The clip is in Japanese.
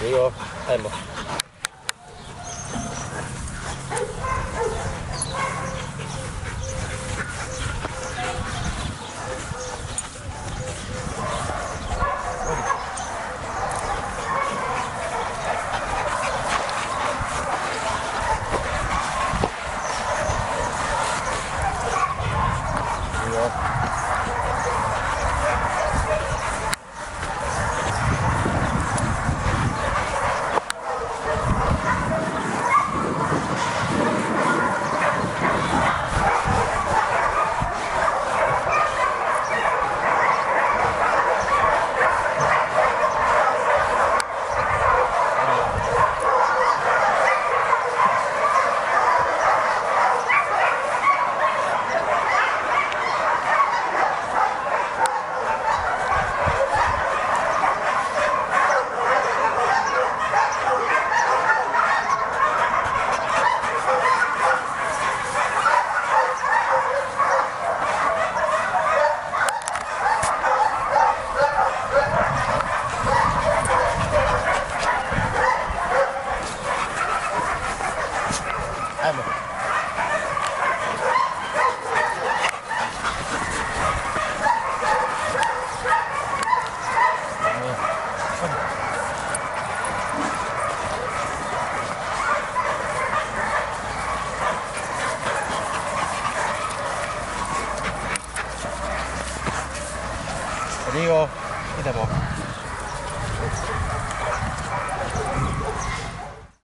诶呦太猛 Vamos. Rodrigo, ¿qué te